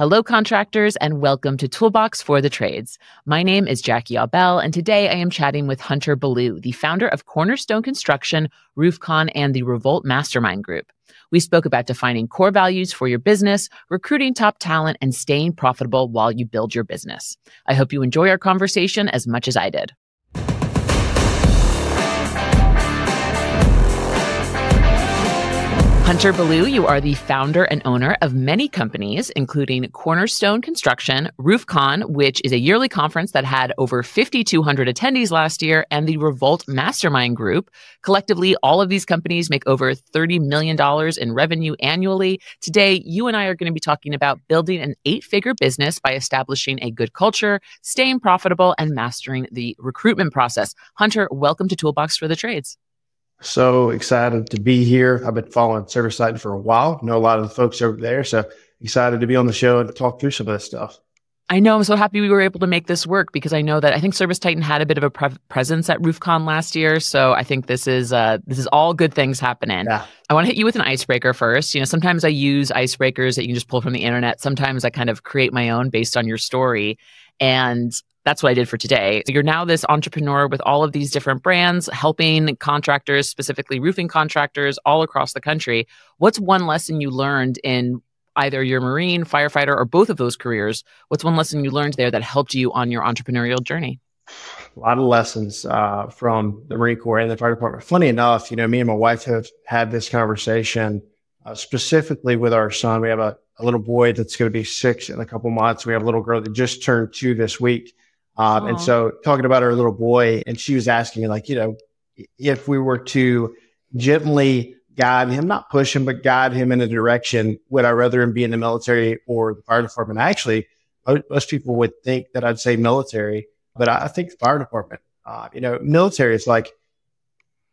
Hello, contractors, and welcome to Toolbox for the Trades. My name is Jackie Aubel, and today I am chatting with Hunter Ballew, the founder of Cornerstone Construction, RoofCon, and the Revolt Mastermind Group. We spoke about defining core values for your business, recruiting top talent, and staying profitable while you build your business. I hope you enjoy our conversation as much as I did. Hunter Ballew, you are the founder and owner of many companies, including Cornerstone Construction, RoofCon, which is a yearly conference that had over 5,200 attendees last year, and the Revolt Mastermind Group. Collectively, all of these companies make over $30 million in revenue annually. Today, you and I are going to be talking about building an eight figure business by establishing a good culture, staying profitable, and mastering the recruitment process. Hunter, welcome to Toolbox for the Trades. So excited to be here. I've been following ServiceTitan for a while, know a lot of the folks over there. So excited to be on the show and to talk through some of this stuff. I know. I'm so happy we were able to make this work because I know that I think ServiceTitan had a bit of a pre- presence at RoofCon last year. So I think this is uh, this is all good things happening. Yeah. I want to hit you with an icebreaker first. You know, sometimes I use icebreakers that you can just pull from the internet. Sometimes I kind of create my own based on your story. And that's what I did for today. So you're now this entrepreneur with all of these different brands, helping contractors, specifically roofing contractors all across the country. What's one lesson you learned in either your Marine, firefighter, or both of those careers? What's one lesson you learned there that helped you on your entrepreneurial journey? A lot of lessons uh, from the Marine Corps and the fire department. Funny enough, you know, me and my wife have had this conversation uh, specifically with our son. We have a, a little boy that's going to be six in a couple months. We have a little girl that just turned two this week. Um, and so talking about our little boy, and she was asking, me, like, you know, if we were to gently guide him, not push him, but guide him in a direction, would I rather him be in the military or the fire department? Actually, most people would think that I'd say military, but I think fire department. Uh, you know, military is like,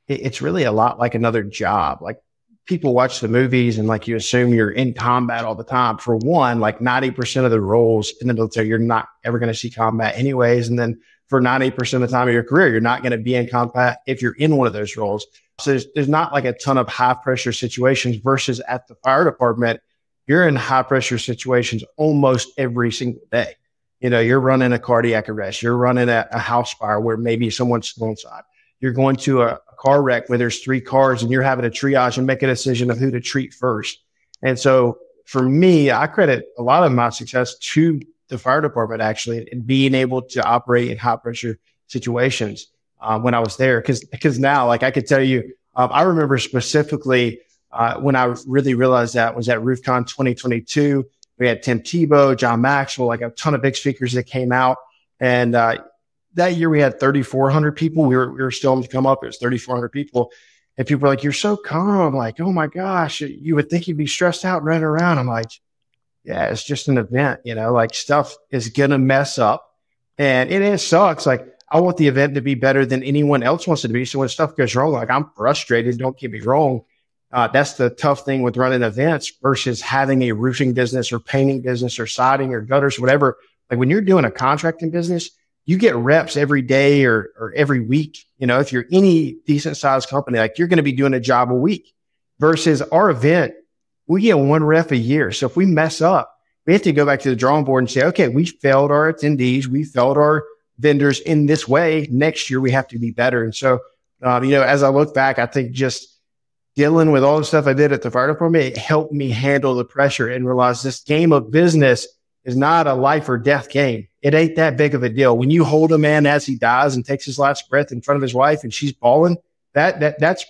it's really a lot like another job. Like people watch the movies and like you assume you're in combat all the time. For one, like 90% of the roles in the military, you're not ever going to see combat anyways. And then for 90% of the time of your career, you're not going to be in combat if you're in one of those roles. So there's, there's not like a ton of high pressure situations versus at the fire department, you're in high pressure situations almost every single day. You know, you're running a cardiac arrest, you're running a, a house fire where maybe someone's still inside. You're going to a, car wreck where there's three cars and you're having to triage and make a decision of who to treat first. And so for me, I credit a lot of my success to the fire department actually and being able to operate in high pressure situations um, when I was there. Cause, cause now, like I could tell you, um, I remember specifically uh, when I really realized that was at RoofCon 2022. We had Tim Tebow, John Maxwell, like a ton of big speakers that came out. And uh, that year we had 3,400 people. We were, we were still to come up. It was 3,400 people. And people were like, you're so calm. Like, oh my gosh, you would think you'd be stressed out and running around. I'm like, yeah, it's just an event, you know, like stuff is going to mess up and it sucks. Like I want the event to be better than anyone else wants it to be. So when stuff goes wrong, like I'm frustrated. Don't get me wrong. Uh, that's the tough thing with running events versus having a roofing business or painting business or siding or gutters, whatever. Like when you're doing a contracting business, you get reps every day or, or every week. You know, if you're any decent sized company, like you're going to be doing a job a week versus our event, we get one rep a year. So if we mess up, we have to go back to the drawing board and say, okay, we failed our attendees. We failed our vendors in this way. Next year, we have to be better. And so, um, you know, as I look back, I think just dealing with all the stuff I did at the fire department, it helped me handle the pressure and realize this game of business is not a life or death game. It ain't that big of a deal. When you hold a man as he dies and takes his last breath in front of his wife and she's bawling, that that that's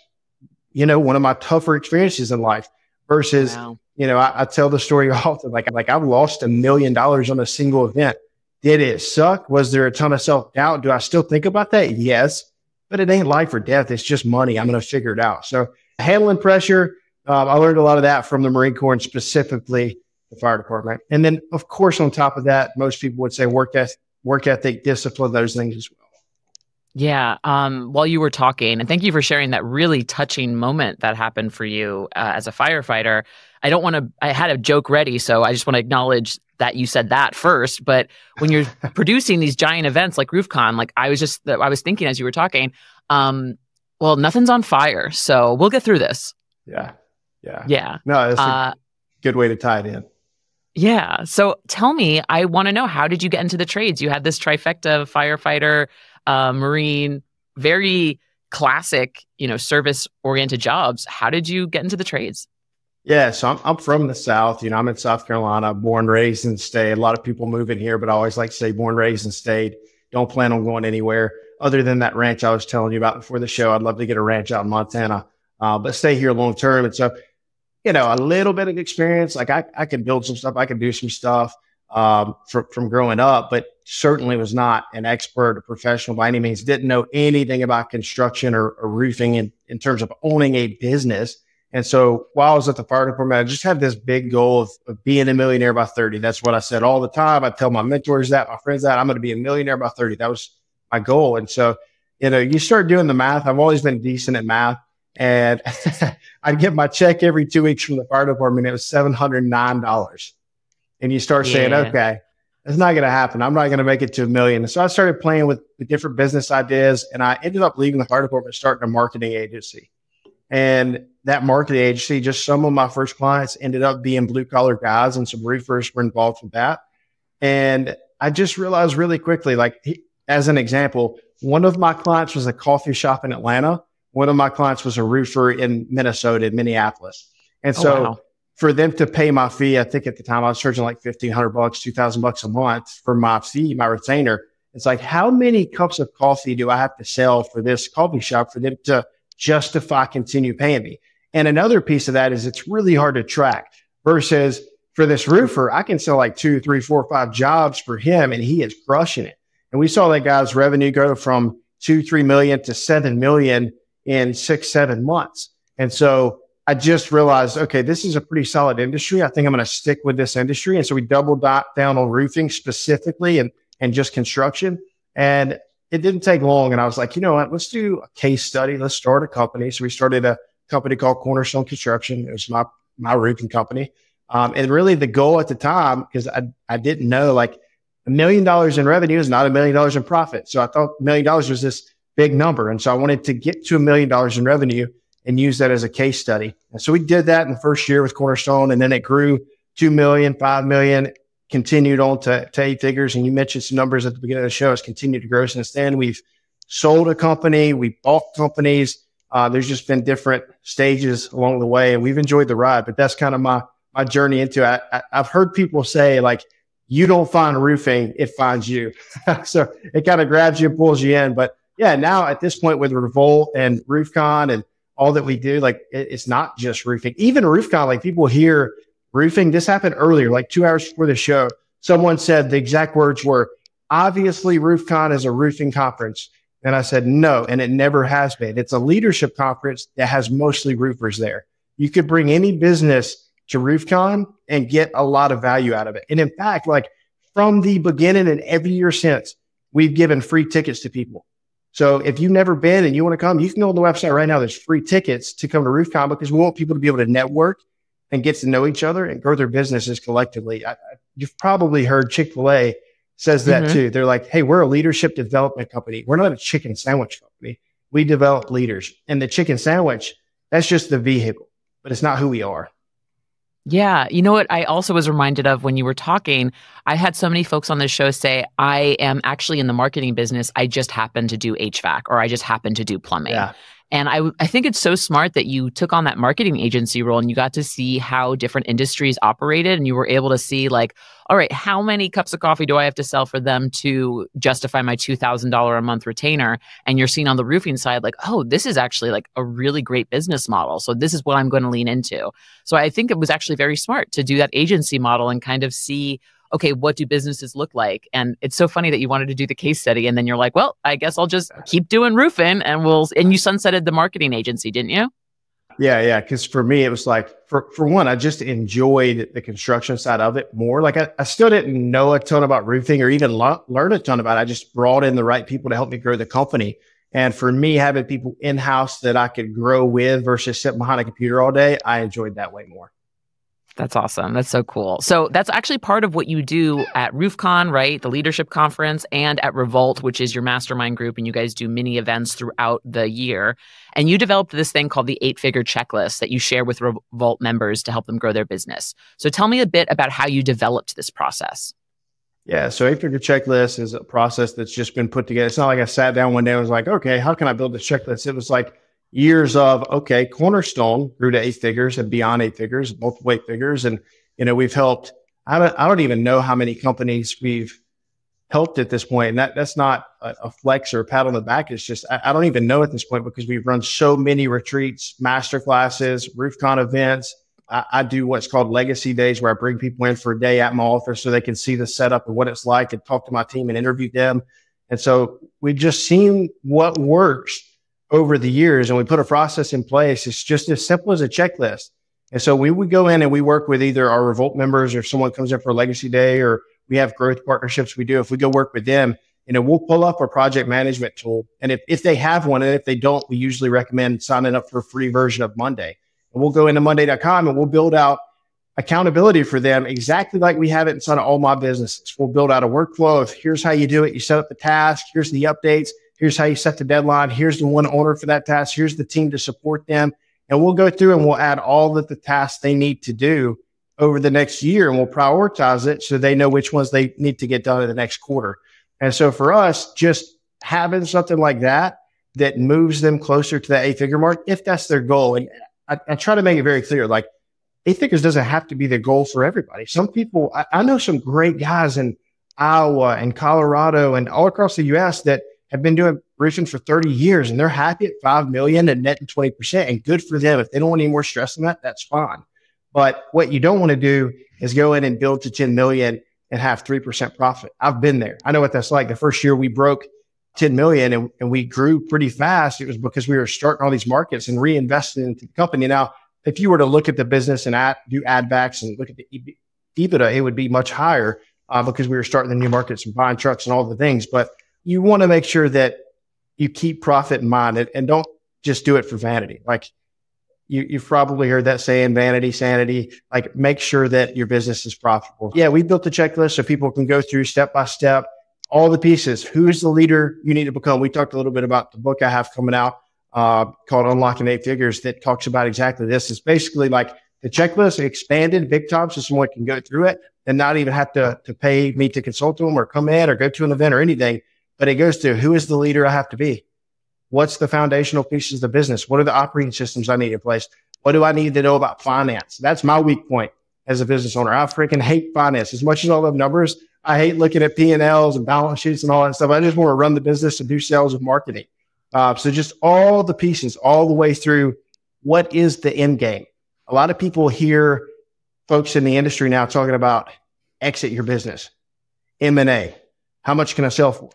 you know one of my tougher experiences in life. Versus, wow. you know, I, I, tell the story often. Like like I've lost a million dollars on a single event. Did it suck? Was there a ton of self doubt? Do I still think about that? Yes, but it ain't life or death. It's just money. I'm going to figure it out. So handling pressure. Um, I learned a lot of that from the Marine Corps and specifically the fire department. And then, of course, on top of that, most people would say work ethic, work ethic, discipline, those things as well. Yeah. Um, while you were talking, and thank you for sharing that really touching moment that happened for you uh, as a firefighter. I don't want to, I had a joke ready, so I just want to acknowledge that you said that first. But when you're producing these giant events like RoofCon, like I was just, I was thinking as you were talking, um, well, nothing's on fire. So we'll get through this. Yeah. Yeah. Yeah. No, that's a uh, good way to tie it in. Yeah. So tell me, I want to know how did you get into the trades? You had this trifecta of firefighter, uh, marine, very classic, you know, service oriented jobs. How did you get into the trades? Yeah, so I'm, I'm from the South. You know, I'm in South Carolina, born, raised, and stayed. A lot of people move in here, but I always like to say born, raised, and stayed. Don't plan on going anywhere other than that ranch I was telling you about before the show. I'd love to get a ranch out in Montana, uh, but stay here long term. And so, you know, a little bit of experience. Like I, I can build some stuff. I can do some stuff um, from, from growing up, but certainly was not an expert or professional by any means. Didn't know anything about construction or, or roofing in, in terms of owning a business. And so while I was at the fire department, I just had this big goal of, of, being a millionaire by 30. That's what I said all the time. I tell my mentors that, my friends that I'm going to be a millionaire by 30. That was my goal. And so, you know, you start doing the math. I've always been decent at math. And I'd get my check every two weeks from the fire department. It was $709. And you start yeah. saying, okay, it's not going to happen. I'm not going to make it to a million. And so I started playing with, with different business ideas and I ended up leaving the fire department, starting a marketing agency. And that marketing agency, just some of my first clients ended up being blue collar guys and some roofers were involved with that. And I just realized really quickly, like, as an example, one of my clients was a coffee shop in Atlanta. One of my clients was a roofer in Minnesota, in Minneapolis. And oh, so oh, wow. for them to pay my fee, I think at the time I was charging like 1500 bucks, 2000 bucks a month for my fee, my retainer. It's like, how many cups of coffee do I have to sell for this coffee shop for them to justify continue paying me. And another piece of that is it's really hard to track versus for this roofer, I can sell like two, three, four, five jobs for him and he is crushing it. And we saw that guy's revenue go from two, three million to seven million in six, seven months. And so I just realized, okay, this is a pretty solid industry. I think I'm going to stick with this industry. And so we doubled down on roofing specifically and, and just construction. And it didn't take long. And I was like, you know what? Let's do a case study. Let's start a company. So we started a company called Cornerstone Construction. It was my, my roofing company. Um, and really the goal at the time, because I, I didn't know like a million dollars in revenue is not a million dollars in profit. So I thought million dollars was this big number. And so I wanted to get to a million dollars in revenue and use that as a case study. And so we did that in the first year with Cornerstone and then it grew 2 million, 5 million, continued on to, to eight figures. And you mentioned some numbers at the beginning of the show. It's continued to grow since then. We've sold a company, we bought companies. Uh, there's just been different stages along the way, and we've enjoyed the ride. But that's kind of my my journey into it. I, I've heard people say like, "You don't find roofing; it finds you." so it kind of grabs you and pulls you in. But yeah, now at this point with Revolt and RoofCon and all that we do, like it, it's not just roofing. Even RoofCon, like people hear roofing. This happened earlier, like two hours before the show. Someone said the exact words were, obviously RoofCon is a roofing conference. And I said, no, and it never has been. It's a leadership conference that has mostly roofers there. You could bring any business to RoofCon and get a lot of value out of it. And in fact, like from the beginning and every year since, we've given free tickets to people. So if you've never been and you want to come, you can go on the website right now. There's free tickets to come to RoofCon because we want people to be able to network and get to know each other and grow their businesses collectively. I, you've probably heard Chick fil A says that mm-hmm. too. They're like, hey, we're a leadership development company. We're not a chicken sandwich company. We develop leaders. And the chicken sandwich, that's just the vehicle, but it's not who we are. Yeah. You know what? I also was reminded of when you were talking. I had so many folks on this show say, I am actually in the marketing business. I just happen to do HVAC or I just happen to do plumbing. Yeah. And I, I think it's so smart that you took on that marketing agency role and you got to see how different industries operated and you were able to see like, all right, how many cups of coffee do I have to sell for them to justify my $2,000 a month retainer? And you're seeing on the roofing side, like, oh, this is actually like a really great business model. So this is what I'm going to lean into. So I think it was actually very smart to do that agency model and kind of see okay, what do businesses look like? And it's so funny that you wanted to do the case study and then you're like, well, I guess I'll just keep doing roofing and we'll, and you sunsetted the marketing agency, didn't you? Yeah, yeah. Cause for me, it was like, for, for one, I just enjoyed the construction side of it more. Like I, I still didn't know a ton about roofing or even lo- learn a ton about it. I just brought in the right people to help me grow the company. And for me, having people in house that I could grow with versus sit behind a computer all day, I enjoyed that way more. That's awesome. That's so cool. So that's actually part of what you do at RoofCon, right? The leadership conference and at Revolt, which is your mastermind group. And you guys do mini events throughout the year. And you developed this thing called the eight figure checklist that you share with Revolt members to help them grow their business. So tell me a bit about how you developed this process. Yeah. So eight figure checklist is a process that's just been put together. It's not like I sat down one day and was like, okay, how can I build this checklist? It was like, years of okay, Cornerstone grew to eight figures and beyond eight figures, multiple eight figures, and you know we've helped. I don't, I don't even know how many companies we've helped at this point, and that that's not a, a flex or a pat on the back. It's just I, I, don't even know at this point because we've run so many retreats, master classes, RoofCon events. I, I do what's called legacy days, where I bring people in for a day at my office so they can see the setup and what it's like, and talk to my team and interview them. And so we've just seen what works over the years and we put a process in place. It's just as simple as a checklist. And so we would go in and we work with either our revolt members or someone comes in for a legacy day or we have growth partnerships we do. If we go work with them, you know, we'll pull up a project management tool. And if, if they have one, and if they don't, we usually recommend signing up for a free version of Monday. And we'll go into Monday.com and we'll build out accountability for them exactly like we have it inside of all my businesses. We'll build out a workflow of here's how you do it. You set up the task. Here's the updates. Here's how you set the deadline. Here's the one order for that task. Here's the team to support them. And we'll go through and we'll add all of the tasks they need to do over the next year and we'll prioritize it so they know which ones they need to get done in the next quarter. And so for us, just having something like that that moves them closer to that eight figure mark, if that's their goal. And I, I, try to make it very clear, like eight figures doesn't have to be the goal for everybody. Some people, I, I know some great guys in Iowa and Colorado and all across the US that have been doing roofing for 30 years and they're happy at 5 million and netting 20% and good for them. If they don't want any more stress than that, that's fine. But what you don't want to do is go in and build to 10 million and have 3% profit. I've been there. I know what that's like. The first year we broke 10 million and, and we grew pretty fast. It was because we were starting all these markets and reinvesting into the company. Now, if you were to look at the business and do ad backs and look at the EBITDA, it would be much higher uh, because we were starting the new markets and buying trucks and all the things. But you want to make sure that you keep profit in mind and, and don't just do it for vanity. Like you, you've probably heard that saying, vanity, sanity. Like make sure that your business is profitable. Yeah, we built a checklist so people can go through step by step all the pieces. Who's the leader you need to become? We talked a little bit about the book I have coming out uh, called Unlocking Eight Figures that talks about exactly this. It's basically like the checklist expanded big time so someone can go through it and not even have to, to pay me to consult them or come in or go to an event or anything but it goes to who is the leader I have to be? What's the foundational pieces of the business? What are the operating systems I need in place? What do I need to know about finance? That's my weak point as a business owner. I freaking hate finance as much as I love numbers. I hate looking at P and Ls and balance sheets and all that stuff. I just want to run the business and do sales and marketing. Uh, so just all the pieces, all the way through. What is the end game? A lot of people hear folks in the industry now talking about exit your business, M and A. How much can I sell for?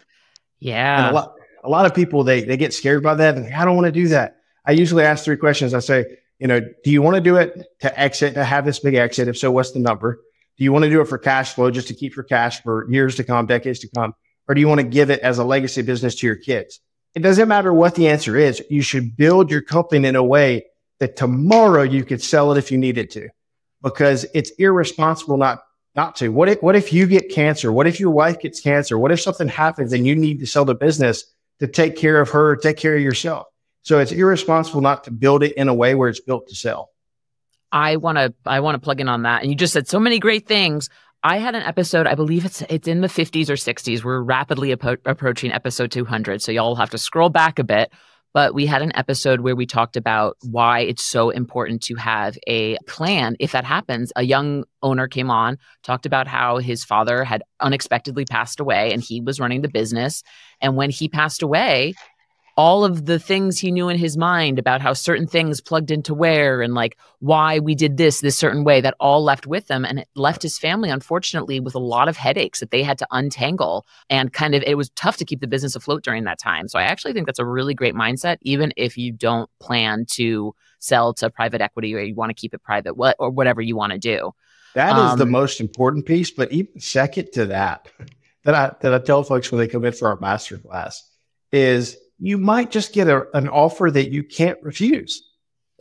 Yeah. a lot, a lot of people, they, they get scared by that. And I don't want to do that. I usually ask three questions. I say, you know, do you want to do it to exit, to have this big exit? If so, what's the number? Do you want to do it for cash flow, just to keep your cash for years to come, decades to come? Or do you want to give it as a legacy business to your kids? It doesn't matter what the answer is. You should build your company in a way that tomorrow you could sell it if you needed to, because it's irresponsible not not to. What if, what if you get cancer? What if your wife gets cancer? What if something happens and you need to sell the business to take care of her, take care of yourself? So it's irresponsible not to build it in a way where it's built to sell. I want to I want to plug in on that. And you just said so many great things. I had an episode, I believe it's it's in the 50s or 60s. We're rapidly ap- approaching episode 200, so y'all have to scroll back a bit but we had an episode where we talked about why it's so important to have a plan if that happens. A young owner came on, talked about how his father had unexpectedly passed away and he was running the business. And when he passed away, all of the things he knew in his mind about how certain things plugged into where and like why we did this this certain way that all left with him and it left his family unfortunately with a lot of headaches that they had to untangle and kind of it was tough to keep the business afloat during that time. So i actually think that's a really great mindset even if you don't plan to sell to private equity or you want to keep it private what or whatever you want to do. That is um, the most important piece but even second to that that i that i tell folks when they come in for our master class is you might just get a, an offer that you can't refuse.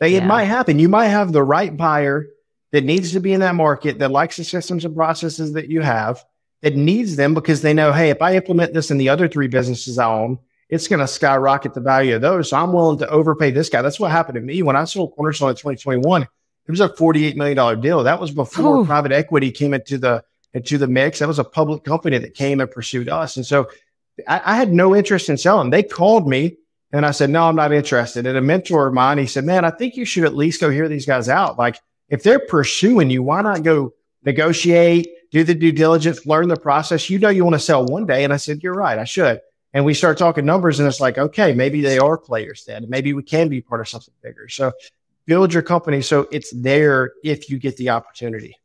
Yeah. It might happen. You might have the right buyer that needs to be in that market that likes the systems and processes that you have, that needs them because they know, hey, if I implement this in the other three businesses I own, it's going to skyrocket the value of those. So I'm willing to overpay this guy. That's what happened to me when I sold Cornerstone in 2021. It was a $48 million deal. That was before private equity came into the into the mix. That was a public company that came and pursued us. And so I, I had no interest in selling. They called me and I said, no, I'm not interested. And a mentor of mine, he said, man, I think you should at least go hear these guys out. Like if they're pursuing you, why not go negotiate, do the due diligence, learn the process? You know, you want to sell one day. And I said, you're right. I should. And we start talking numbers and it's like, okay, maybe they are players then. Maybe we can be part of something bigger. So build your company so it's there if you get the opportunity.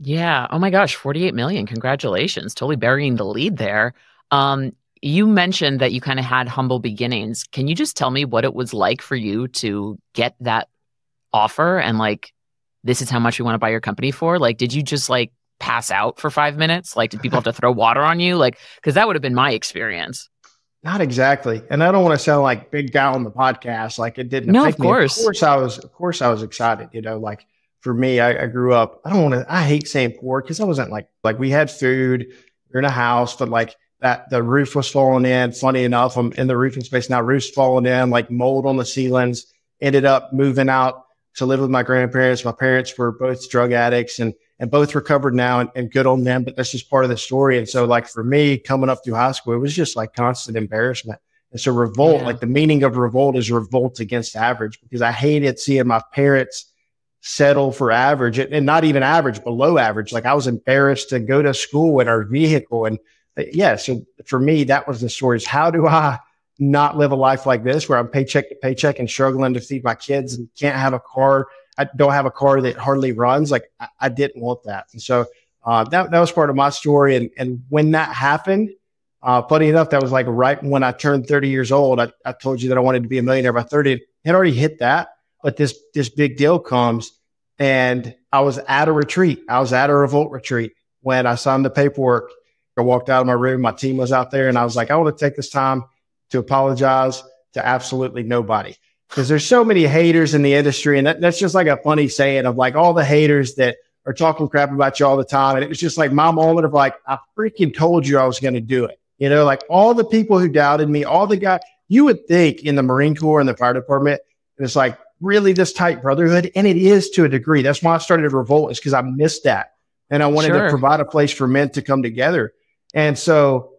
Yeah. Oh my gosh, 48 million. Congratulations. Totally burying the lead there. Um, you mentioned that you kind of had humble beginnings. Can you just tell me what it was like for you to get that offer and like, this is how much we want to buy your company for? Like, did you just like pass out for five minutes? Like, did people have to throw water on you? Like, because that would have been my experience. Not exactly. And I don't want to sound like big guy on the podcast. Like it didn't. No, of course. Me. Of course, I was. Of course, I was excited. You know, like for me, I, I grew up. I don't want to. I hate saying poor because I wasn't like like we had food. We are in a house, but like that the roof was falling in. Funny enough, I'm in the roofing space now. Roof's falling in, like mold on the ceilings. Ended up moving out to live with my grandparents. My parents were both drug addicts and and both recovered now and, and, good on them. But that's just part of the story. And so, like for me, coming up through high school, it was just like constant embarrassment. And so, revolt, yeah. like the meaning of revolt is revolt against average because I hated seeing my parents settle for average and not even average, below average. Like I was embarrassed to go to school in our vehicle. And yeah, so for me, that was the story is how do I not live a life like this where I'm paycheck to paycheck and struggling to feed my kids and can't have a car I don't have a car that hardly runs. Like I, I didn't want that. And so uh, that, that was part of my story. And, and when that happened, uh, funny enough, that was like right when I turned 30 years old. I, I told you that I wanted to be a millionaire by 30. It had already hit that, but this, this big deal comes and I was at a retreat. I was at a revolt retreat when I signed the paperwork. I walked out of my room. My team was out there and I was like, I want to take this time to apologize to absolutely nobody because there's so many haters in the industry. And that, that's just like a funny saying of like all the haters that are talking crap about you all the time. And it was just like my moment of like, I freaking told you I was going to do it. You know, like all the people who doubted me, all the guys, you would think in the Marine Corps and the fire department, it's like really this tight brotherhood. And it is to a degree. That's why I started Revolt is because I missed that. And I wanted sure. to provide a place for men to come together. And so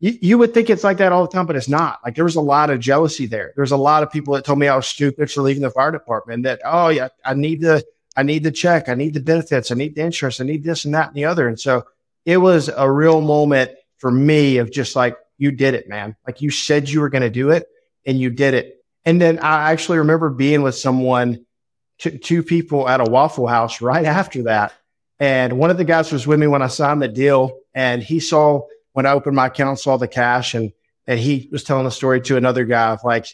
you, you would think it's like that all the time, but it's not. Like there was a lot of jealousy there. There's a lot of people that told me I was stupid for leaving the fire department. That oh yeah, I need the I need the check, I need the benefits, I need the insurance, I need this and that and the other. And so it was a real moment for me of just like you did it, man. Like you said you were going to do it, and you did it. And then I actually remember being with someone, t- two people at a Waffle House right after that. And one of the guys was with me when I signed the deal, and he saw when I opened my account, saw the cash, and and he was telling the story to another guy of like,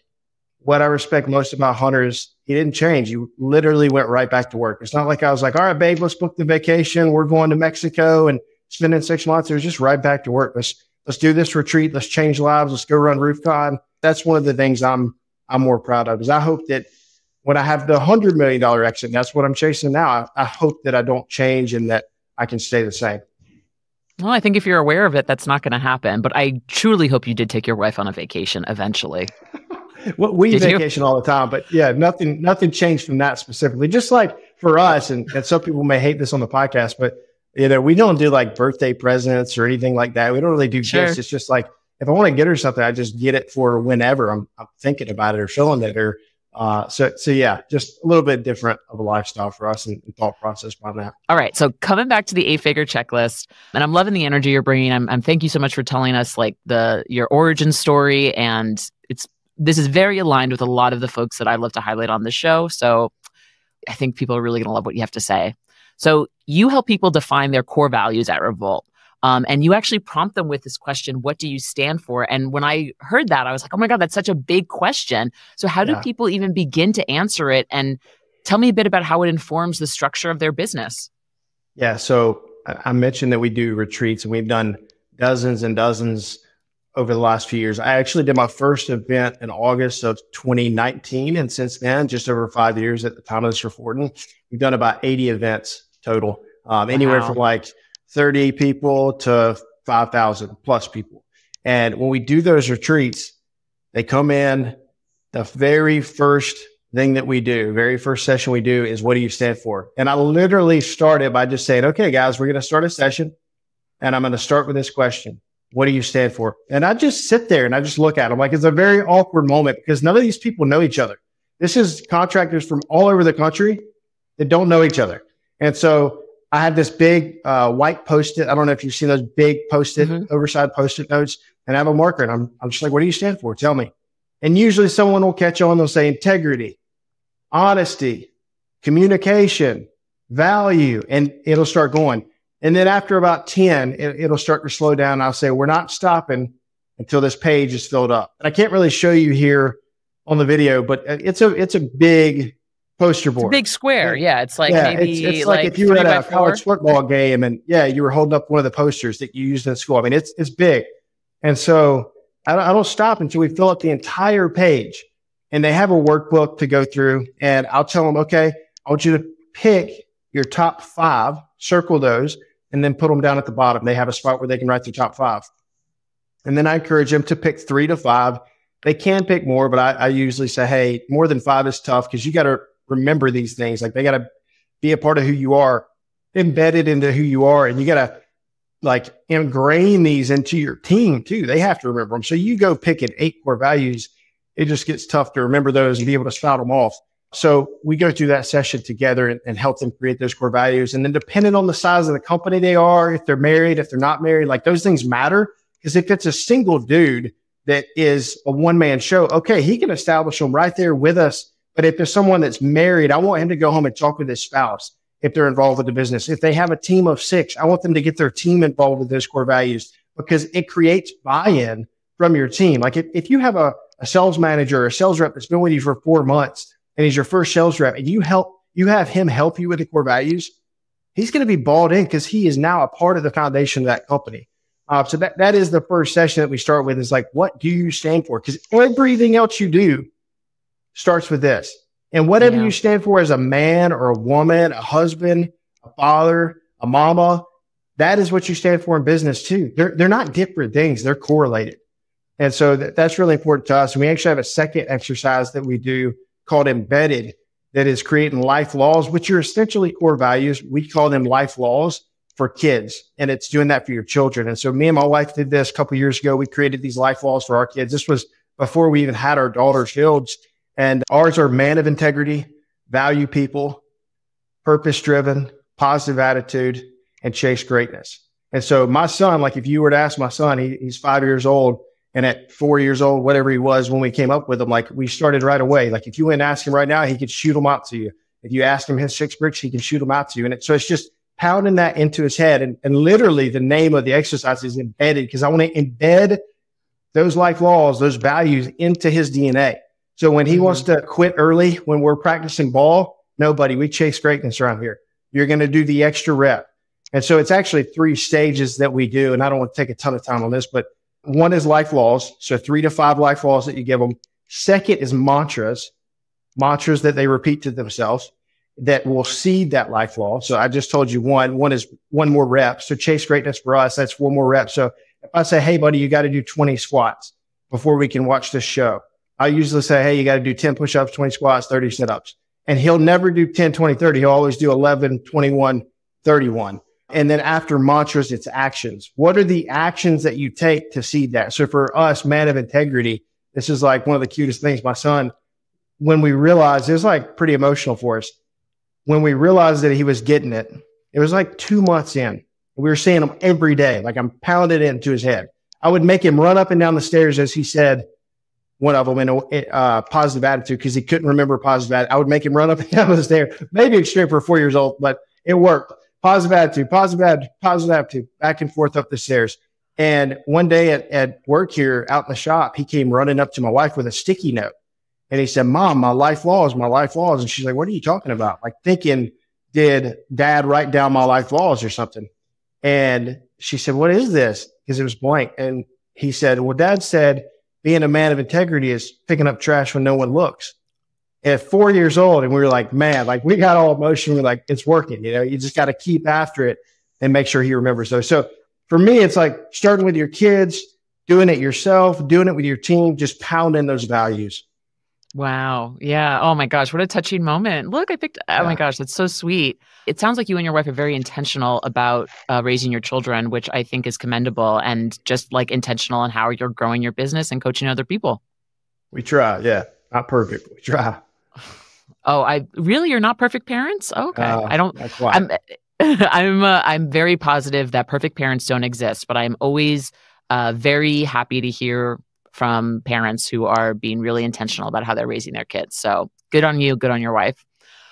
what I respect most about Hunter is he didn't change. He literally went right back to work. It's not like I was like, all right, babe, let's book the vacation. We're going to Mexico and spending six months. It was just right back to work. Let's let's do this retreat. Let's change lives. Let's go run RoofCon. That's one of the things I'm I'm more proud of. Is I hope that when I have the hundred million dollar exit, that's what I'm chasing now. I, I hope that I don't change and that I can stay the same. Well, I think if you're aware of it, that's not going to happen. But I truly hope you did take your wife on a vacation eventually. well, we did vacation you? all the time, but yeah, nothing, nothing changed from that specifically. Just like for us, and, and some people may hate this on the podcast, but you know, we don't do like birthday presents or anything like that. We don't really do sure. gifts. It's just like if I want to get her something, I just get it for whenever I'm, I'm thinking about it or feeling it or uh, so, so yeah, just a little bit different of a lifestyle for us and, thought process behind that. All right. So coming back to the eight figure checklist, and I'm loving the energy you're bringing. I'm, I'm thank you so much for telling us like the your origin story, and it's this is very aligned with a lot of the folks that I love to highlight on the show. So I think people are really going to love what you have to say. So you help people define their core values at Revolt. Um, and you actually prompt them with this question, what do you stand for? And when I heard that, I was like, oh my God, that's such a big question. So how do yeah. people even begin to answer it? And tell me a bit about how it informs the structure of their business. Yeah. So I mentioned that we do retreats and we've done dozens and dozens over the last few years. I actually did my first event in August of 2019. And since then, just over five years at the time of this reporting, we've done about 80 events total, um, wow. anywhere from like 30 people to 5,000 plus people. And when we do those retreats, they come in. The very first thing that we do, very first session we do is what do you stand for? And I literally started by just saying, okay, guys, we're going to start a session and I'm going to start with this question. What do you stand for? And I just sit there and I just look at them like it's a very awkward moment because none of these people know each other. This is contractors from all over the country that don't know each other. And so I have this big uh, white post-it. I don't know if you've seen those big post-it, mm-hmm. oversized post-it notes, and I have a marker. And I'm, I'm just like, what do you stand for? Tell me. And usually someone will catch on. They'll say integrity, honesty, communication, value, and it'll start going. And then after about 10, it, will start to slow down. I'll say, we're not stopping until this page is filled up. And I can't really show you here on the video, but it's a, it's a big poster board. big square. Yeah. It's like yeah, maybe it's, it's like, like, if you were at a college football game and yeah, you were holding up one of the posters that you used in school. I mean, it's, it's big. And so I don't, I don't stop until we fill up the entire page and they have a workbook to go through and I'll tell them, okay, I want you to pick your top five, circle those and then put them down at the bottom. They have a spot where they can write their top five. And then I encourage them to pick three to five. They can pick more, but I, I usually say, hey, more than five is tough because you got to remember these things. Like they got to be a part of who you are, embedded into who you are. And you got to like ingrain these into your team too. They have to remember them. So you go pick an eight core values. It just gets tough to remember those and be able to spout them off. So we go through that session together and, and, help them create those core values. And then depending on the size of the company they are, if they're married, if they're not married, like those things matter. Because if it's a single dude that is a one man show, okay, he can establish them right there with us. But if there's someone that's married, I want him to go home and talk with his spouse if they're involved with the business. If they have a team of six, I want them to get their team involved with those core values because it creates buy-in from your team. Like if, if you have a, a sales manager or a sales rep that's been with you for four months and he's your first sales rep and you help, you have him help you with the core values, he's going to be bought in because he is now a part of the foundation of that company. Uh, so that, that is the first session that we start with is like, what do you stand for? Because everything else you do starts with this. And whatever yeah. you stand for as a man or a woman, a husband, a father, a mama, that is what you stand for in business too. They're, they're not different things. They're correlated. And so th- that's really important to us. And we actually have a second exercise that we do called embedded that is creating life laws, which are essentially core values. We call them life laws for kids and it's doing that for your children. And so me and my wife did this a couple years ago. We created these life laws for our kids. This was before we even had our daughter Fields. And ours are man of integrity, value people, purpose driven, positive attitude, and chase greatness. And so my son, like if you were to ask my son, he, he's five years old and at four years old, whatever he was when we came up with him, like we started right away. Like if you went and ask him right now, he could shoot them out to you. If you ask him his six bricks, he can shoot them out to you. And it, so it's just pounding that into his head. And, and literally the name of the exercise is embedded because I want to embed those life laws, those values into his DNA. So when he mm-hmm. wants to quit early, when we're practicing ball, nobody, we chase greatness around here. You're going to do the extra rep. And so it's actually three stages that we do. And I don't want to take a ton of time on this, but one is life laws. So three to five life laws that you give them. Second is mantras, mantras that they repeat to themselves that will seed that life law. So I just told you one, one is one more rep. So chase greatness for us, that's one more rep. So if I say, Hey, buddy, you got to do 20 squats before we can watch this show. I usually say, Hey, you got to do 10 push-ups, 20 squats, 30 sit-ups. And he'll never do 10, 20, 30. He'll always do 11, 21, 31. And then after mantras, it's actions. What are the actions that you take to see that? So for us, man of integrity, this is like one of the cutest things. My son, when we realized it was like pretty emotional for us. When we realized that he was getting it, it was like two months in. We were seeing him every day. Like I'm pounded into his head. I would make him run up and down the stairs as he said, one of them in a uh, positive attitude because he couldn't remember positive attitude. I would make him run up and down the stairs, maybe extreme for four years old, but it worked. Positive attitude, positive attitude, positive attitude, back and forth up the stairs. And one day at, at work here out in the shop, he came running up to my wife with a sticky note. And he said, Mom, my life laws, my life laws. And she's like, What are you talking about? Like thinking, did dad write down my life laws or something? And she said, What is this? Because it was blank. And he said, well, dad said being a man of integrity is picking up trash when no one looks. At four years old, and we were like, man, like we got all emotional. We're like, it's working. You know, you just got to keep after it and make sure he remembers those. So for me, it's like starting with your kids, doing it yourself, doing it with your team, just pounding those values. Wow. Yeah. Oh my gosh. What a touching moment. Look, I picked, oh yeah. my gosh, that's so sweet. It sounds like you and your wife are very intentional about uh, raising your children, which I think is commendable and just like intentional in how you're growing your business and coaching other people. We try. Yeah. Not perfect. We try. Oh, I really, you're not perfect parents. Okay. Uh, I don't, I'm, I'm, uh, I'm very positive that perfect parents don't exist, but I'm always uh, very happy to hear from parents who are being really intentional about how they're raising their kids. So good on you, good on your wife.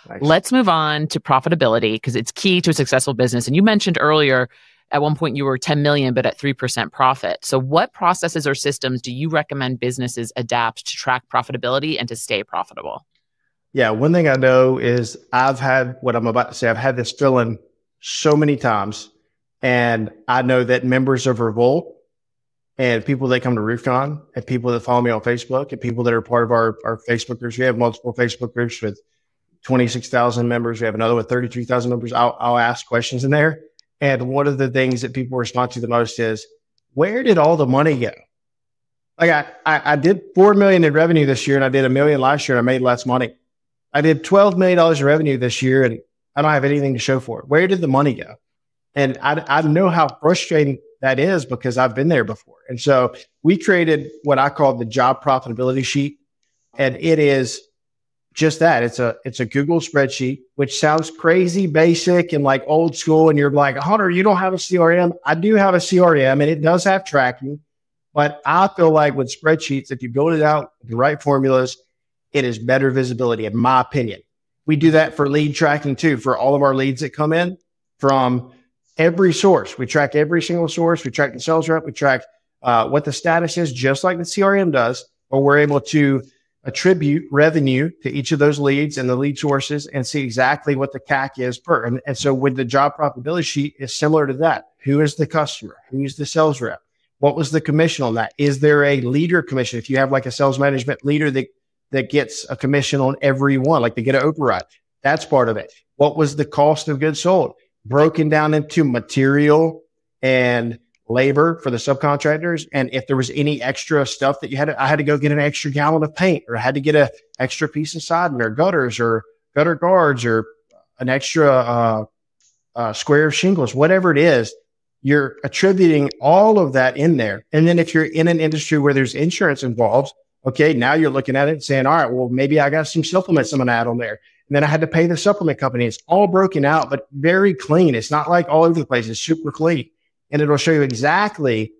Nice. Let's move on to profitability because it's key to a successful business. And you mentioned earlier at one point you were 10 million but at 3% profit. So what processes or systems do you recommend businesses adapt to track profitability and to stay profitable? Yeah, one thing I know is I've had what I'm about to say, I've had this feeling so many times. And I know that members of Revolt and people that come to RoofCon and people that follow me on Facebook and people that are part of our, our Facebook groups. We have multiple Facebook groups with 26,000 members. We have another with 33,000 members. I'll, I'll ask questions in there. And one of the things that people respond to the most is, where did all the money go? Like I, I, I did 4 million in revenue this year and I did a million last year and I made less money. I did $12 million in revenue this year and I don't have anything to show for it. Where did the money go? And I, I know how frustrating that is because I've been there before. And so we created what I call the job profitability sheet. And it is just that. It's a it's a Google spreadsheet, which sounds crazy basic and like old school. And you're like, Hunter, you don't have a CRM. I do have a CRM and it does have tracking. But I feel like with spreadsheets, if you build it out with the right formulas, it is better visibility, in my opinion. We do that for lead tracking too, for all of our leads that come in from every source. We track every single source. We track the sales rep. We track uh, what the status is, just like the CRM does, but we're able to attribute revenue to each of those leads and the lead sources and see exactly what the CAC is per. And, and so with the job profitability sheet is similar to that. Who is the customer? Who's the sales rep? What was the commission on that? Is there a leader commission? If you have like a sales management leader that, that gets a commission on every one, like they get an override, that's part of it. What was the cost of goods sold? Broken down into material and labor for the subcontractors. And if there was any extra stuff that you had, to, I had to go get an extra gallon of paint or I had to get a extra piece of siding or gutters or gutter guards or an extra uh, uh, square of shingles, whatever it is, you're attributing all of that in there. And then if you're in an industry where there's insurance involved, okay, now you're looking at it and saying, all right, well, maybe I got some supplements I'm going to add on there. And then I had to pay the supplement company. It's all broken out, but very clean. It's not like all over the place. It's super clean. And it'll show you exactly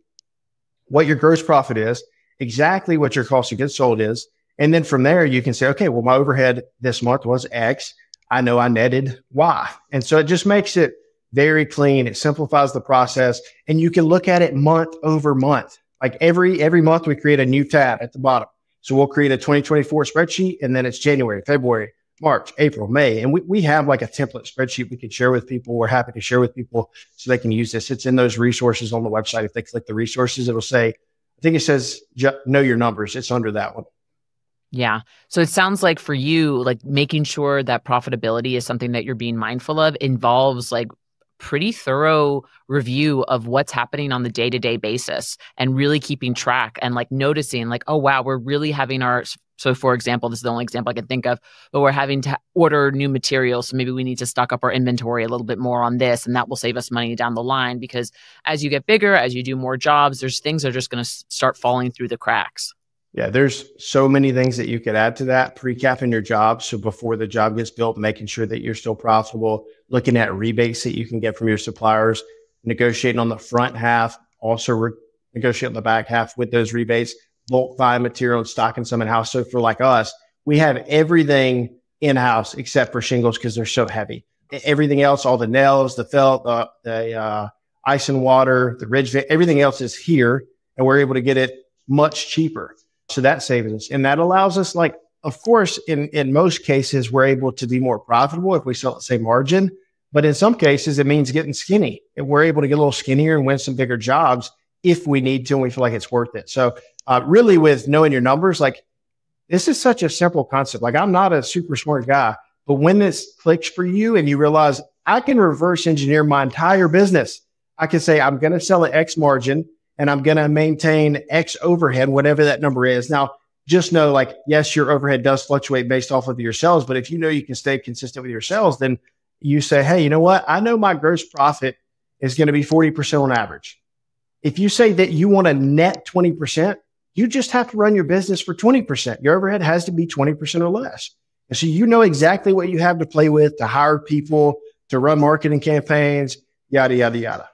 what your gross profit is, exactly what your cost of goods sold is. And then from there, you can say, okay, well, my overhead this month was X. I know I netted Y. And so it just makes it very clean. It simplifies the process and you can look at it month over month. Like every, every month we create a new tab at the bottom. So we'll create a 2024 spreadsheet and then it's January, February, March, April, May. And we, we have like a template spreadsheet we can share with people. We're happy to share with people so they can use this. It's in those resources on the website. If they click the resources, it'll say, I think it says know your numbers. It's under that one. Yeah. So it sounds like for you, like making sure that profitability is something that you're being mindful of involves like pretty thorough review of what's happening on the day-to-day basis and really keeping track and like noticing like oh wow we're really having our so, for example, this is the only example I can think of, but we're having to order new materials. So maybe we need to stock up our inventory a little bit more on this, and that will save us money down the line because as you get bigger, as you do more jobs, there's things that are just going to start falling through the cracks. Yeah, there's so many things that you could add to that. Pre-capping your job. So before the job gets built, making sure that you're still profitable, looking at rebates that you can get from your suppliers, negotiating on the front half, also re- negotiating the back half with those rebates bulk buy material and stocking some in house. So for like us, we have everything in house except for shingles because they're so heavy. Everything else, all the nails, the felt, the uh, ice and water, the ridge, vent, everything else is here, and we're able to get it much cheaper. So that saves us, and that allows us, like, of course, in in most cases, we're able to be more profitable if we sell at same margin. But in some cases, it means getting skinny. And we're able to get a little skinnier and win some bigger jobs if we need to and we feel like it's worth it. So, uh, really, with knowing your numbers, like this is such a simple concept. Like, I'm not a super smart guy, but when this clicks for you and you realize I can reverse engineer my entire business, I can say, I'm going to sell at X margin and I'm going to maintain X overhead, whatever that number is. Now, just know like, yes, your overhead does fluctuate based off of your sales, but if you know you can stay consistent with your sales, then you say, Hey, you know what? I know my gross profit is going to be 40% on average. If you say that you want a net 20%, you just have to run your business for 20%. Your overhead has to be 20% or less. And so you know exactly what you have to play with to hire people, to run marketing campaigns, yada, yada, yada.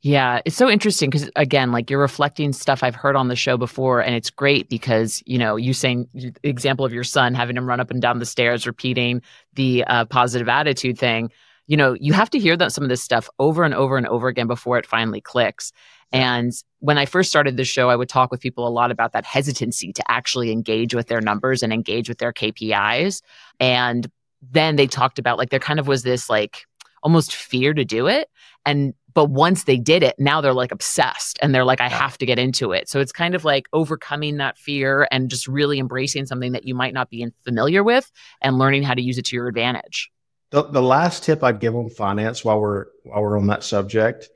Yeah, it's so interesting because again, like you're reflecting stuff I've heard on the show before, and it's great because you know you saying example of your son having him run up and down the stairs, repeating the uh, positive attitude thing. You know, you have to hear that some of this stuff over and over and over again before it finally clicks. And when I first started the show, I would talk with people a lot about that hesitancy to actually engage with their numbers and engage with their KPIs. And then they talked about like there kind of was this like almost fear to do it. And but once they did it, now they're like obsessed and they're like, I have to get into it. So it's kind of like overcoming that fear and just really embracing something that you might not be familiar with and learning how to use it to your advantage. The, the last tip I'd give on finance while we're while we're on that subject,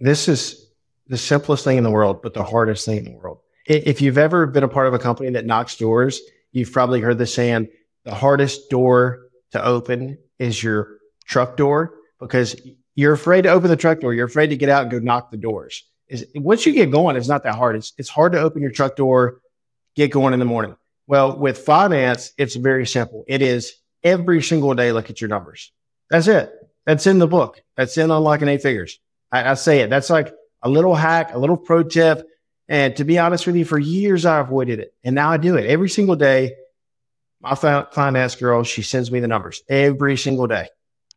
this is the simplest thing in the world, but the hardest thing in the world. If you've ever been a part of a company that knocks doors, you've probably heard the saying, the hardest door to open is your truck door because you're afraid to open the truck door. You're afraid to get out and go knock the doors. Is once you get going, it's not that hard. It's it's hard to open your truck door, get going in the morning. Well, with finance, it's very simple. It is every single day look at your numbers. That's it. That's in the book. That's in unlocking eight figures. I, I say it. That's like a little hack, a little pro tip. And to be honest with you, for years I avoided it, and now I do it every single day. My finance girl, she sends me the numbers every single day.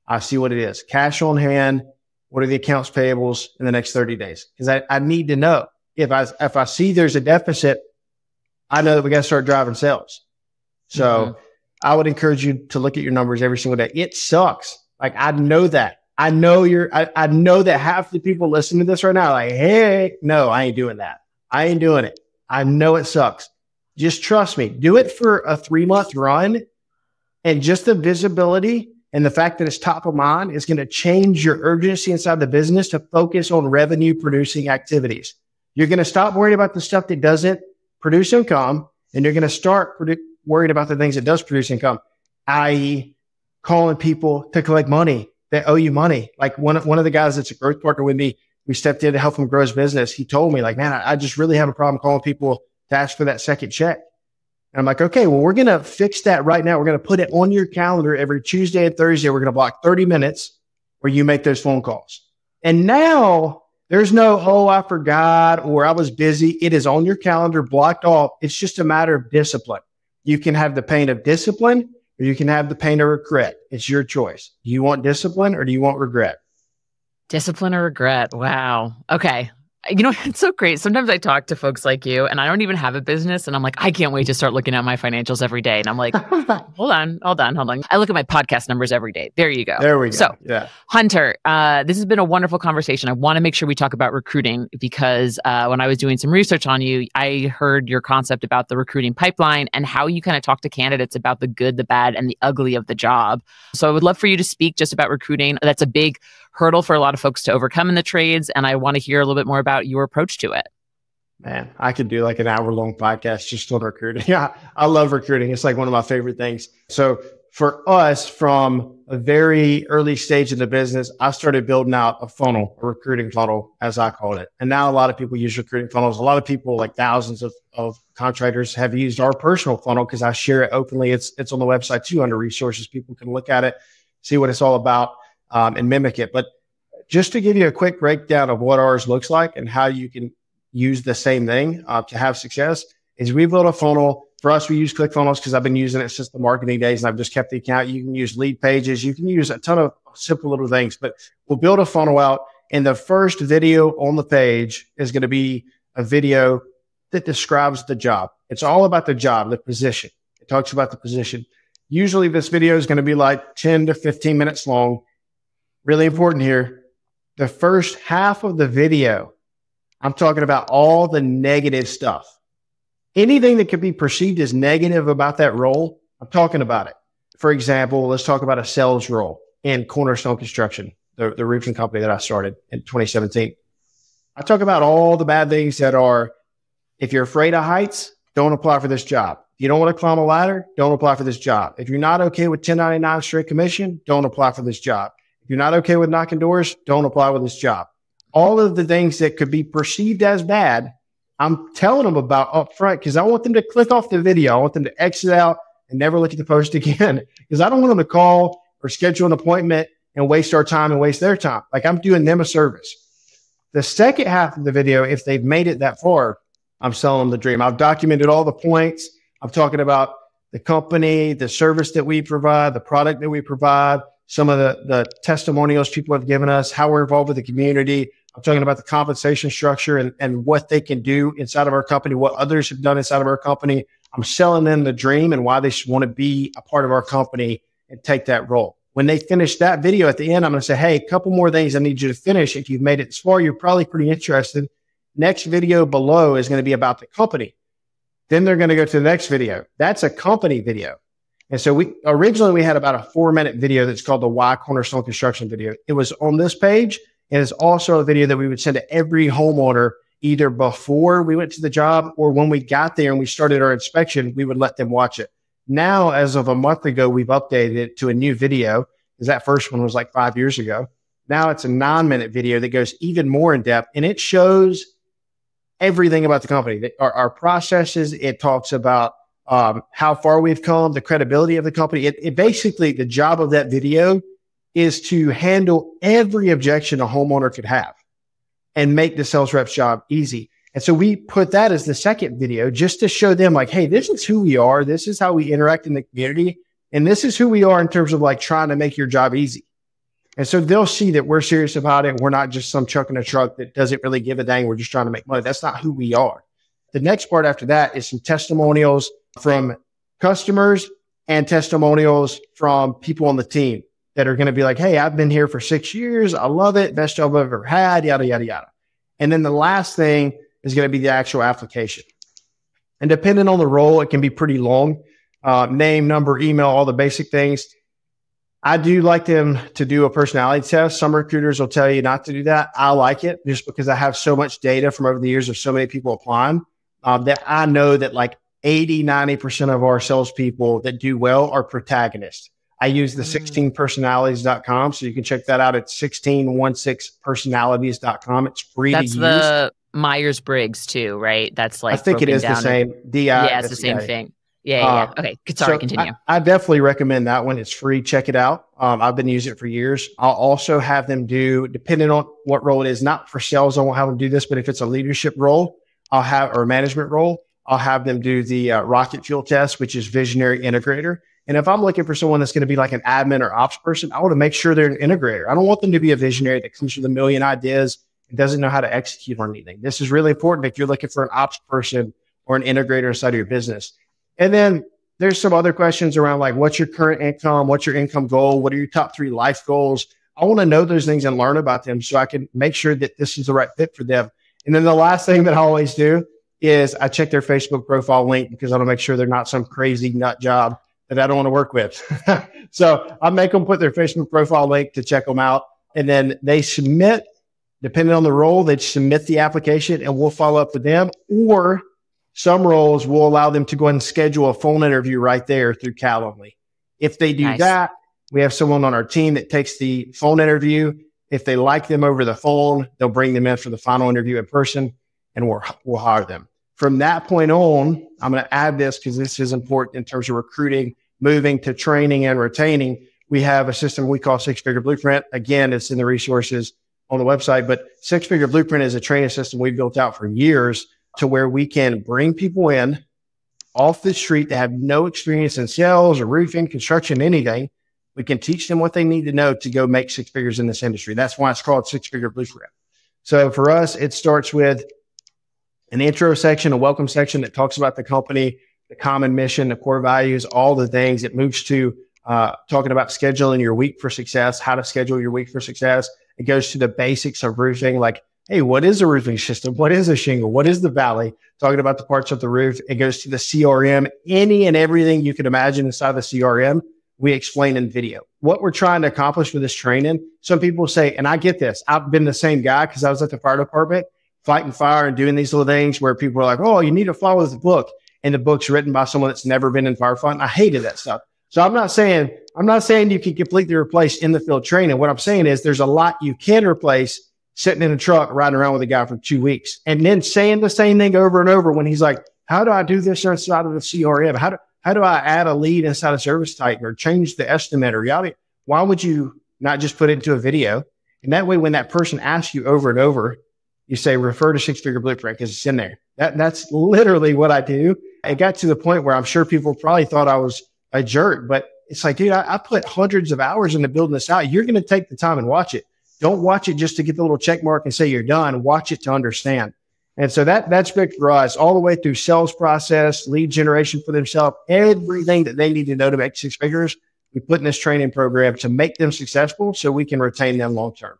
I see what it is. Cash on hand. What are the accounts payables in the next 30 days? Because I, I need to know if I if I see there's a deficit, I know that we got to start driving sales. So mm-hmm. I would encourage you to look at your numbers every single day. It sucks. Like I know that. I know you're I, I know that half the people listening to this right now like, hey, no, I ain't doing that. I ain't doing it. I know it sucks. Just trust me. Do it for a three month run and just the visibility and the fact that it's top of mind is going to change your urgency inside the business to focus on revenue producing activities. You're going to stop worrying about the stuff that doesn't produce income and you're going to start produ- worried about the things that does produce income, i.e. calling people to collect money that owe you money. Like one of, one of the guys that's a growth partner with me, we stepped in to help him grow his business. He told me like, man, I, I just really have a problem calling people to ask for that second check. And I'm like, okay, well, we're going to fix that right now. We're going to put it on your calendar every Tuesday and Thursday. We're going to block 30 minutes where you make those phone calls. And now there's no, oh, I forgot or I was busy. It is on your calendar blocked off. It's just a matter of discipline. You can have the pain of discipline or you can have the pain of regret. It's your choice. Do you want discipline or do you want regret? Discipline or regret. Wow. Okay you know, it's so great. Sometimes I talk to folks like you and I don't even have a business and I'm like, I can't wait to start looking at my financials every day. And I'm like, hold on, hold on, hold on. I look at my podcast numbers every day. There you go. There we go. So, yeah. Hunter, uh, this has been a wonderful conversation. I want to make sure we talk about recruiting because uh, when I was doing some research on you, I heard your concept about the recruiting pipeline and how you kind of talk to candidates about the good, the bad, and the ugly of the job. So I would love for you to speak just about recruiting. That's a big hurdle for a lot of folks to overcome in the trades. And I want to hear a little bit more about your approach to it. Man, I could do like an hour long podcast just on recruiting. Yeah, I love recruiting. It's like one of my favorite things. So for us, from a very early stage in the business, I started building out a funnel, a recruiting funnel, as I call it. And now a lot of people use recruiting funnels. A lot of people, like thousands of, of contractors, have used our personal funnel because I share it openly. It's it's on the website too under resources. People can look at it, see what it's all about um, and mimic it. But just to give you a quick breakdown of what ours looks like and how you can use the same thing uh, to have success is we built a funnel. For us, we use ClickFunnels because I've been using it since the marketing days and I've just kept the account. You can use lead pages. You can use a ton of simple little things, but we'll build a funnel out. And the first video on the page is going to be a video that describes the job. It's all about the job, the position. It talks about the position. Usually this video is going to be like 10 to 15 minutes long really important here. The first half of the video I'm talking about all the negative stuff. Anything that could be perceived as negative about that role, I'm talking about it. For example, let's talk about a sales role in Cornerstone Construction, the, the roofing company that I started in 2017. I talk about all the bad things that are, if you're afraid of heights, don't apply for this job. If you don't want to climb a ladder, don't apply for this job. If you're not okay with 1099 straight commission, don't apply for this job. You're not okay with knocking doors, don't apply with this job. All of the things that could be perceived as bad, I'm telling them about up front because I want them to click off the video. I want them to exit out and never look at the post again because I don't want them to call or schedule an appointment and waste our time and waste their time. Like I'm doing them a service. The second half of the video, if they've made it that far, I'm selling them the dream. I've documented all the points. I'm talking about the company, the service that we provide, the product that we provide, some of the, the testimonials people have given us, how we're involved with the community. I'm talking about the compensation structure and, and what they can do inside of our company, what others have done inside of our company. I'm selling them the dream and why they should want to be a part of our company and take that role. When they finish that video at the end, I'm going to say, Hey, a couple more things I need you to finish. If you've made it this far, you're probably pretty interested. Next video below is going to be about the company. Then they're going to go to the next video. That's a company video. And so we originally we had about a four minute video that's called the Why Cornerstone Construction video. It was on this page. And it's also a video that we would send to every homeowner either before we went to the job or when we got there and we started our inspection, we would let them watch it. Now, as of a month ago, we've updated it to a new video because that first one was like five years ago. Now it's a nine minute video that goes even more in depth and it shows everything about the company, our, our processes. It talks about um, how far we've come, the credibility of the company. It, it, basically, the job of that video is to handle every objection a homeowner could have and make the sales rep's job easy. And so we put that as the second video just to show them like, Hey, this is who we are. This is how we interact in the community. And this is who we are in terms of like trying to make your job easy. And so they'll see that we're serious about it. We're not just some chuck in a truck that doesn't really give a dang. We're just trying to make money. That's not who we are. The next part after that is some testimonials from customers and testimonials from people on the team that are going to be like, Hey, I've been here for six years. I love it. Best job I've ever had, yada, yada, yada. And then the last thing is going to be the actual application. And depending on the role, it can be pretty long. Uh, name, number, email, all the basic things. I do like them to do a personality test. Some recruiters will tell you not to do that. I like it just because I have so much data from over the years of so many people applying um, that I know that like 80, 90% of our salespeople that do well are protagonists. I use the 16personalities.com. So you can check that out at 1616personalities.com. It's free That's to the Myers Briggs too, right? That's like I think it is the same. DI. Yeah, it's the same thing. Yeah, yeah. Uh, okay. Sorry, so continue. I, I, definitely recommend that one. It's free. Check it out. Um, I've been using it for years. I'll also have them do, depending on what role it is, not for sales, I won't have them do this, but if it's a leadership role, I'll have, or a management role, I'll have them do the uh, rocket fuel test, which is visionary integrator. And if I'm looking for someone that's going to be like an admin or ops person, I want to make sure they're an integrator. I don't want them to be a visionary that comes with a million ideas and doesn't know how to execute on anything. This is really important if you're looking for an ops person or an integrator inside of your business. And then there's some other questions around like, what's your current income? What's your income goal? What are your top three life goals? I want to know those things and learn about them so I can make sure that this is the right fit for them. And then the last thing that I always do is I check their Facebook profile link because I want to make sure they're not some crazy nut job that I don't want to work with. so I make them put their Facebook profile link to check them out. And then they submit, depending on the role, they submit the application and we'll follow up with them or some roles will allow them to go and schedule a phone interview right there through Calendly. If they do nice. that, we have someone on our team that takes the phone interview. If they like them over the phone, they'll bring them in for the final interview in person and we'll, we'll hire them. From that point on, I'm going to add this because this is important in terms of recruiting, moving to training and retaining. We have a system we call Six Figure Blueprint. Again, it's in the resources on the website, but Six Figure Blueprint is a training system we've built out for years to where we can bring people in off the street that have no experience in sales or roofing, construction, anything. We can teach them what they need to know to go make six figures in this industry. That's why it's called Six Figure Blueprint. So for us, it starts with an intro section, a welcome section that talks about the company, the common mission, the core values, all the things. It moves to uh, talking about scheduling your week for success, how to schedule your week for success. It goes to the basics of roofing, like hey, what is a roofing system? What is a shingle? What is the valley? Talking about the parts of the roof. It goes to the CRM, any and everything you can imagine inside the CRM. We explain in video what we're trying to accomplish with this training. Some people say, and I get this. I've been the same guy because I was at the fire department fighting fire and doing these little things where people are like, oh, you need to follow the book. And the book's written by someone that's never been in firefighting. I hated that stuff. So I'm not saying, I'm not saying you can completely replace in the field training. What I'm saying is there's a lot you can replace sitting in a truck riding around with a guy for two weeks and then saying the same thing over and over when he's like, how do I do this inside of the CRM? How do, how do I add a lead inside of ServiceTitan or change the estimate or why would you not just put it into a video? And that way, when that person asks you over and over, you say, refer to six figure blueprint because it's in there. That, that's literally what I do. It got to the point where I'm sure people probably thought I was a jerk, but it's like, dude, I, I put hundreds of hours into building this out. You're going to take the time and watch it. Don't watch it just to get the little check mark and say you're done. Watch it to understand. And so that that's big for us all the way through sales process, lead generation for themselves, everything that they need to know to make six figures. We put in this training program to make them successful so we can retain them long term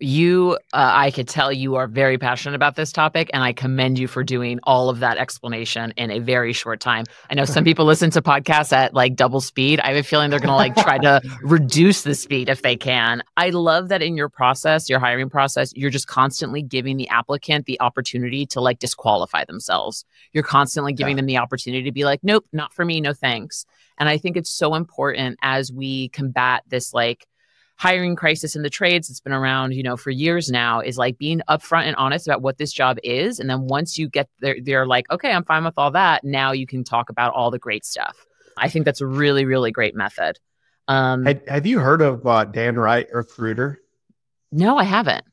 you uh, i could tell you are very passionate about this topic and i commend you for doing all of that explanation in a very short time. I know some people listen to podcasts at like double speed. I have a feeling they're going to like try to reduce the speed if they can. I love that in your process your hiring process you're just constantly giving the applicant the opportunity to like disqualify themselves. You're constantly giving yeah. them the opportunity to be like nope not for me no thanks. And i think it's so important as we combat this like hiring crisis in the trades that's been around, you know, for years now is like being upfront and honest about what this job is. And then once you get there, they're like, okay, I'm fine with all that. Now you can talk about all the great stuff. I think that's a really, really great method. Um, have, have you heard of uh, Dan Wright Recruiter? No, I haven't.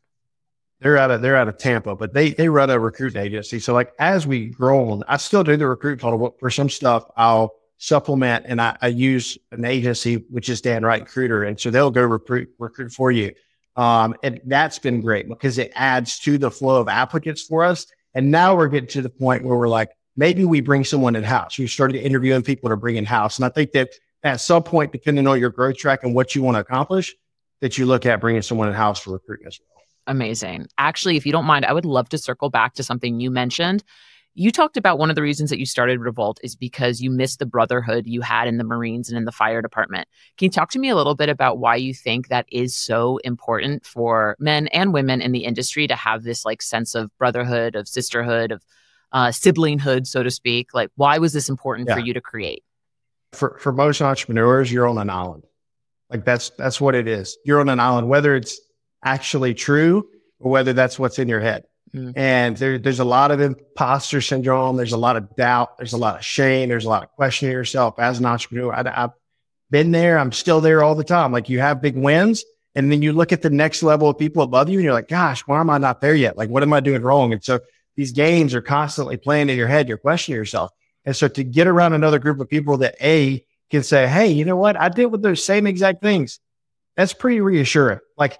They're out of they're out of Tampa, but they they run a recruiting agency. So like as we grow on, I still do the recruit total. For some stuff, I'll supplement and I, I, use an agency, which is Dan Wright Recruiter. And so they'll go recruit, recruit for you. Um, and that's been great because it adds to the flow of applicants for us. And now we're getting to the point where we're like, maybe we bring someone in house. We started interviewing people to bring in house. And I think that at some point, depending on your growth track and what you want to accomplish, that you look at bringing someone in house for recruiting as well. Amazing. Actually, if you don't mind, I would love to circle back to something you mentioned you talked about one of the reasons that you started Revolt is because you missed the brotherhood you had in the Marines and in the fire department. Can you talk to me a little bit about why you think that is so important for men and women in the industry to have this like sense of brotherhood, of sisterhood, of uh, siblinghood, so to speak? Like, why was this important yeah. for you to create? For for most entrepreneurs, you're on an island. Like that's that's what it is. You're on an island, whether it's actually true or whether that's what's in your head. Mm. And there, there's a lot of imposter syndrome. There's a lot of doubt. There's a lot of shame. There's a lot of questioning yourself as an entrepreneur. I, have been there. I'm still there all the time. Like you have big wins and then you look at the next level of people above you and you're like, gosh, why am I not there yet? Like, what am I doing wrong? And so these games are constantly playing in your head. You're questioning yourself. And so to get around another group of people that A can say, Hey, you know what? I did with those same exact things. That's pretty reassuring. Like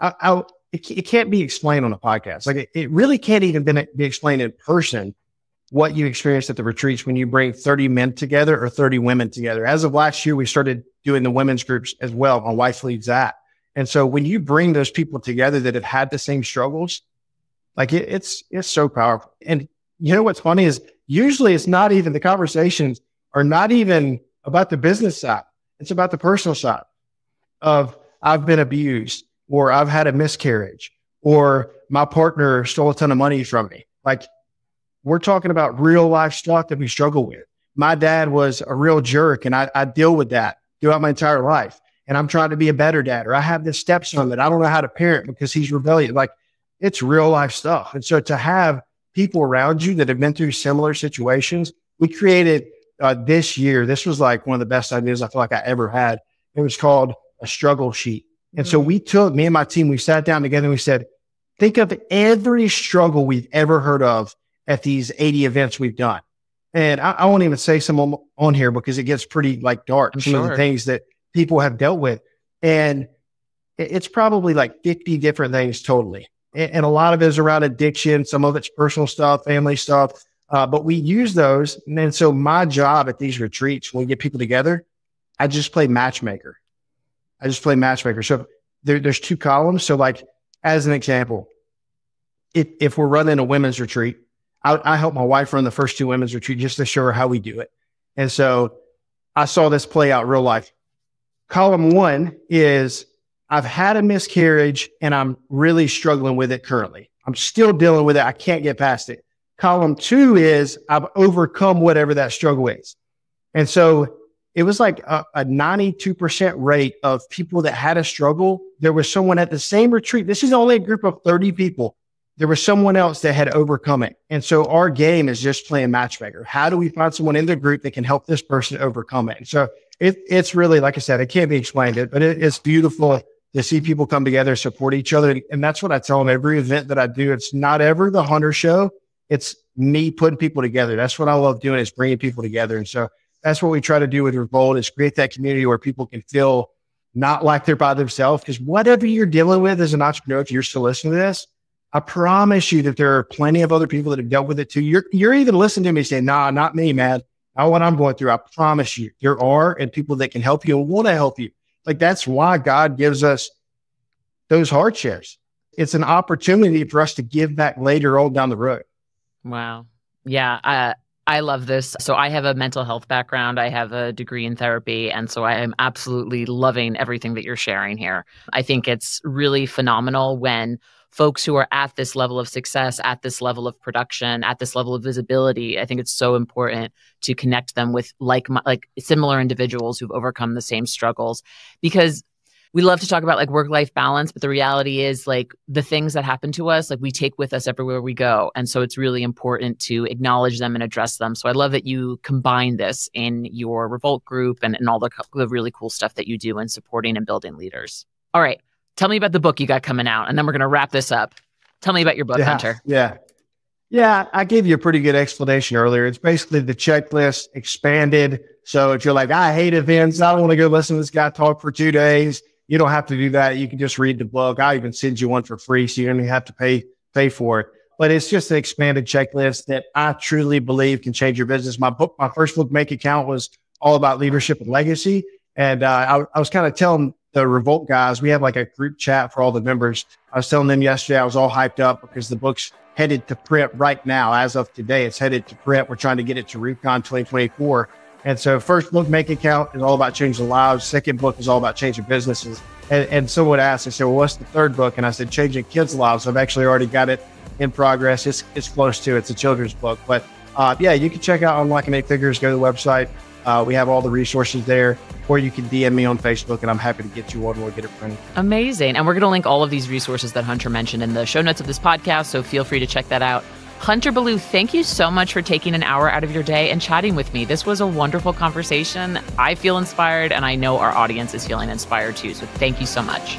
I, I it, it can't be explained on a podcast. Like it, it really can't even be, explained in person what you experience at the retreats when you bring 30 men together or 30 women together. As of last year, we started doing the women's groups as well. My wife leads that. And so when you bring those people together that have had the same struggles, like it, it's, it's so powerful. And you know, what's funny is usually it's not even the conversations are not even about the business side. It's about the personal side of I've been abused or I've had a miscarriage, or my partner stole a ton of money from me. Like we're talking about real life stuff that we struggle with. My dad was a real jerk and I, I deal with that throughout my entire life. And I'm trying to be a better dad, or I have this stepson that I don't know how to parent because he's rebellious. Like it's real life stuff. And so to have people around you that have been through similar situations, we created uh, this year. This was like one of the best ideas I feel like I ever had. It was called a struggle sheet. And so we took me and my team, we sat down together and we said, think of every struggle we've ever heard of at these 80 events we've done. And I, I won't even say some on, on, here because it gets pretty like dark. I'm some sure. of the things that people have dealt with. And it's probably like 50 different things totally. And, and, a lot of it is around addiction. Some of it's personal stuff, family stuff. Uh, but we use those. And then so my job at these retreats, when we get people together, I just play matchmaker. I just play matchmaker. So there, there's two columns. So like as an example, if, if we're running a women's retreat, I, I help my wife run the first two women's retreat just to show her how we do it. And so I saw this play out real life. Column one is I've had a miscarriage and I'm really struggling with it currently. I'm still dealing with it. I can't get past it. Column two is I've overcome whatever that struggle is. And so it was like a, a 92% rate of people that had a struggle. There was someone at the same retreat. This is only a group of 30 people. There was someone else that had overcome it. And so our game is just playing matchmaker. How do we find someone in the group that can help this person overcome it? And so it, it's really, like I said, it can't be explained, but it, it's beautiful to see people come together, support each other. And that's what I tell them every event that I do. It's not ever the hunter show. It's me putting people together. That's what I love doing is bringing people together. And so that's what we try to do with Revolt is create that community where people can feel not like they're by themselves. Because whatever you're dealing with as an entrepreneur, if you're still listening to this, I promise you that there are plenty of other people that have dealt with it too. You're you're even listening to me saying, nah, not me, man. Not what I'm going through. I promise you, there are and people that can help you and want to help you. Like that's why God gives us those hardships. It's an opportunity for us to give back later on down the road. Wow. Yeah. I love this. So I have a mental health background. I have a degree in therapy. And so I am absolutely loving everything that you're sharing here. I think it's really phenomenal when folks who are at this level of success, at this level of production, at this level of visibility, I think it's so important to connect them with like like similar individuals who've overcome the same struggles because we love to talk about like work life balance, but the reality is like the things that happen to us, like we take with us everywhere we go. And so it's really important to acknowledge them and address them. So I love that you combine this in your Revolt group and, and all the, the really cool stuff that you do in supporting and building leaders. All right. Tell me about the book you got coming out, and then we're going to wrap this up. Tell me about your book, yeah, Hunter. Yeah. Yeah, I gave you a pretty good explanation earlier. It's basically the checklist expanded. So if you're like, I hate events, I don't want to go listen to this guy talk for two days, you don't have to do that. You can just read the book. I'll even send you one for free, so you don't even have to pay pay for it. But it's just an expanded checklist that I truly believe can change your business. My book, my first book, Make It Count, was all about leadership and legacy. And uh, I, I was kind of telling the Revolt guys, we have like a group chat for all the members. I was telling them yesterday I was all hyped up because the book's headed to print right now. As of today, it's headed to print. We're trying to get it to RoofCon 2024. And so, first book, Make It Count, is all about changing lives. Second book is all about changing businesses. And, and someone asked, I said, Well, what's the third book? And I said, Changing Kids' Lives. I've actually already got it in progress. It's, it's close to It's a children's book. But uh, yeah, you can check out Unlocking Eight Figures. Go to the website. Uh, we have all the resources there, or you can DM me on Facebook, and I'm happy to get you one. We'll get it printed. Amazing. And we're going to link all of these resources that Hunter mentioned in the show notes of this podcast. So feel free to check that out. Hunter Ballew, thank you so much for taking an hour out of your day and chatting with me. This was a wonderful conversation. I feel inspired, and I know our audience is feeling inspired too. So thank you so much.